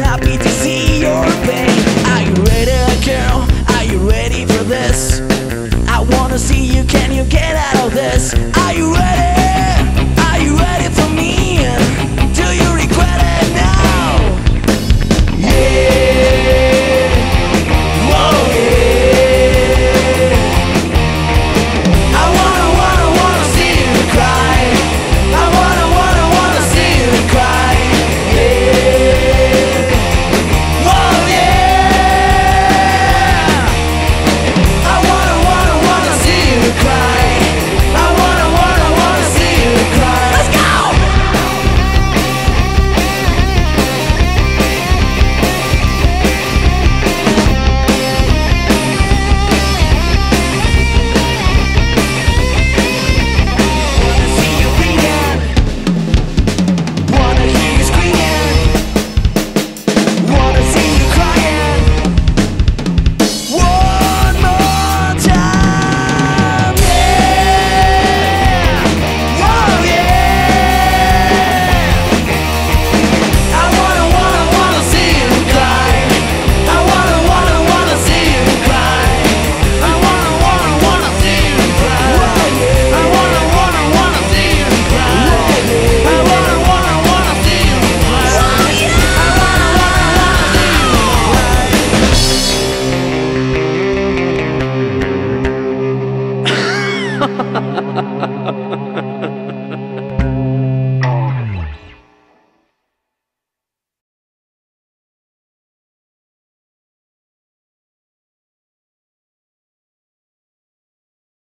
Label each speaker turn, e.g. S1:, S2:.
S1: happy to see your pain Are you ready, girl? Are you ready for this? I wanna see you can Oh.